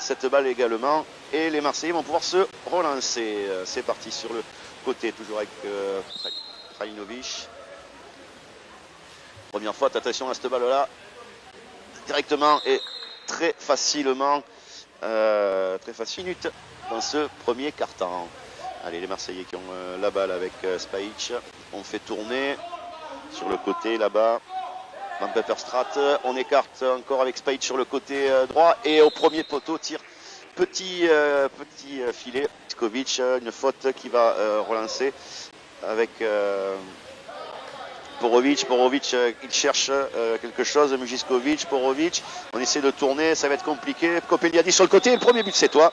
cette balle également. Et les Marseillais vont pouvoir se relancer. C'est parti sur le côté, toujours avec euh, Krajinovic. Première fois, attention à cette balle-là. Directement et très facilement. Euh, très facile minute dans ce premier quart-temps. Allez, les Marseillais qui ont euh, la balle avec euh, On fait tourner sur le côté là-bas. On écarte encore avec Spajic sur le côté euh, droit. Et au premier poteau, tire petit, euh, petit filet. Skovic, une faute qui va relancer avec Porovic. Porovic, il cherche quelque chose. Mujiskovic, Porovic. On essaie de tourner, ça va être compliqué. Copeliadi sur le côté. Le premier but, c'est toi.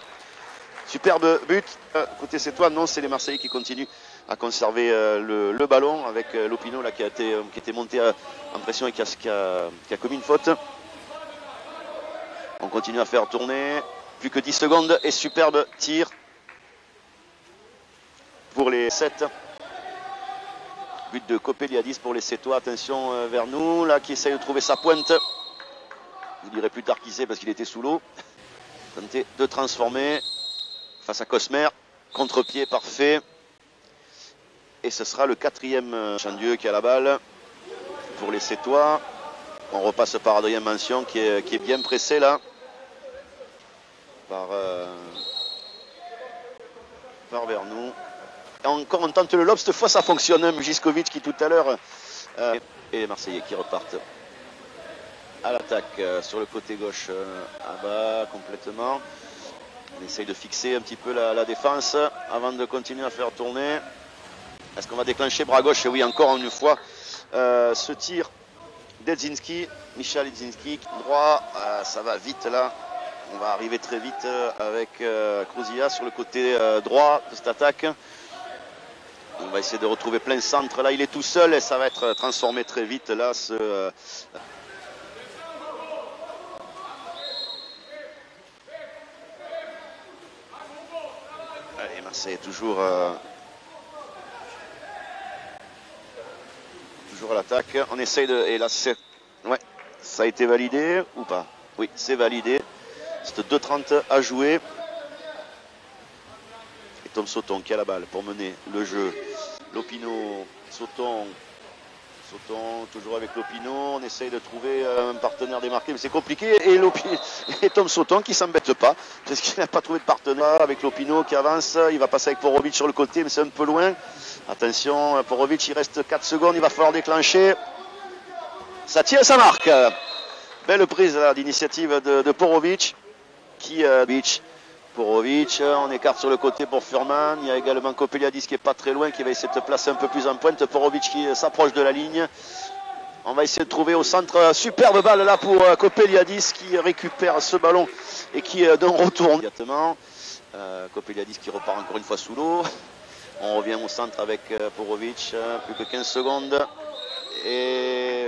Superbe but. Euh, côté c'est toi, non, c'est les Marseillais qui continuent à conserver euh, le, ballon avec euh, Lopino là, qui, a été, qui était monté en pression et qui a, commis une faute. On continue à faire tourner. Plus que 10 secondes et superbe tir pour les 7. But de Copeliadis pour les Sétois. Attention vers nous, là qui essaye de trouver sa pointe. Vous direz plus tard qui c'est parce qu'il était sous l'eau. Tenter de transformer face à Cosmer. Contre-pied parfait. Et ce sera le quatrième euh, Chandieu qui a la balle pour les Sétois. On repasse par Adrien Mention qui est, bien pressé là. Par, euh, par Vernou. Encore on tente le lob, cette fois ça fonctionne. Mujiskovic qui tout à l'heure. Euh, et les Marseillais qui repartent à l'attaque sur le côté gauche à bas complètement. On essaye de fixer un petit peu la, défense avant de continuer à faire tourner. Est-ce qu'on va déclencher bras gauche Oui, encore une fois. Euh, ce tir d'Edzinski, Michel Edzinski, droit, euh, ça va vite là. On va arriver très vite euh, avec euh, sur le côté droit de cette attaque. On va essayer de retrouver plein centre. Là, il est tout seul et ça va être transformé très vite. Là, c'est toujours, euh, toujours l'attaque. On essaye de. Et là, c'est. Ouais, ça a été validé ou pas? Oui, c'est validé. C'est 2-30 à jouer. Et Tom Sauton qui a la balle pour mener le jeu. Lopino, Sauton, Sauton, toujours avec Lopino. On essaye de trouver euh, un partenaire démarqué, mais c'est compliqué. Et, et Tom Sauton qui s'embête pas, parce qu'il n'a pas trouvé de partenaire avec Lopino qui avance. Il va passer avec Porovic sur le côté, mais c'est un peu loin. Attention, Porovic, il reste 4 secondes, il va falloir déclencher. Ça tire, ça marque. Belle prise d'initiative de, de, Porovic, qui, euh, Porovic, on écarte sur le côté pour Furman. Il y a également Kopeliadis qui est pas très loin, qui va essayer de placer un peu plus en pointe. Porovic qui s'approche de la ligne. On va essayer de trouver au centre superbe balle là pour Kopeliadis euh, qui récupère ce ballon et qui euh, donne retourne immédiatement. Euh, qui repart encore une fois sous l'eau. On revient au centre avec euh, Porovic, plus que 15 secondes. Et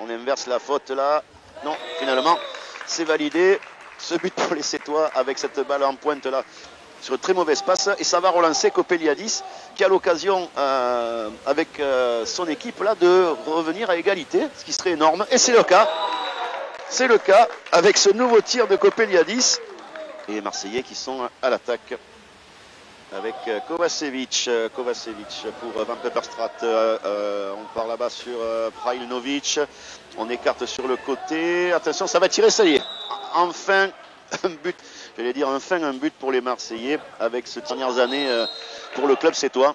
on inverse la faute là. Non, finalement, c'est validé ce but pour les Sétois avec cette balle en pointe là sur une très mauvaise passe et ça va relancer Copeliadis qui a l'occasion euh, avec euh, son équipe là de revenir à égalité, ce qui serait énorme et c'est le cas. C'est le cas avec ce nouveau tir de Copeliadis et les Marseillais qui sont à l'attaque avec euh, Kovacevic, Kovacevic pour Van Pepperstrat. on part là-bas sur Prajnovic. On écarte sur le côté. Attention, ça va tirer, ça y est enfin un but, j'allais dire enfin un but pour les Marseillais avec ces dernières années euh, pour le club c'est toi.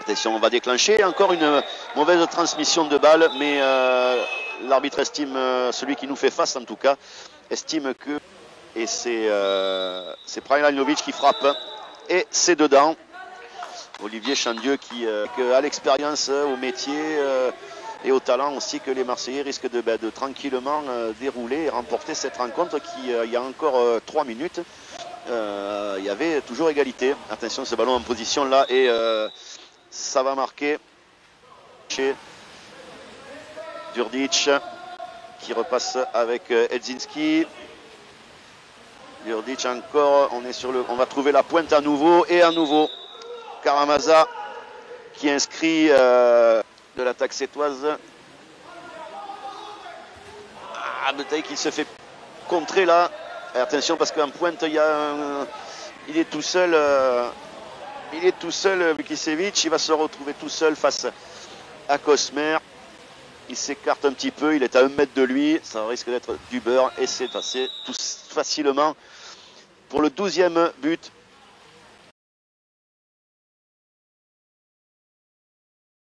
Attention, on va déclencher encore une mauvaise transmission de balle, mais euh, l'arbitre estime, euh, celui qui nous fait face en tout cas, estime que et c'est euh, qui frappe et c'est dedans. Olivier Chandieu qui, a l'expérience au métier et au talent aussi que les Marseillais risquent de, ben, tranquillement euh, dérouler et remporter cette rencontre qui, euh, il y a encore euh, trois minutes, il y avait toujours égalité. Attention, ce ballon en position là et ça va marquer chez Durdic qui repasse avec Edzinski. Durdic encore, on va trouver la pointe à nouveau et à nouveau Karamaza qui inscrit de l'attaque sétoise. Ah, Betaille qui se fait contrer là. attention parce qu'en pointe, il, est tout seul. Euh, il est tout seul, Vukicevic. Il va se retrouver tout seul face à Cosmer. Il s'écarte un petit peu. Il est à un mètre de lui. Ça risque d'être du beurre. Et c'est passé tout facilement pour le douzième but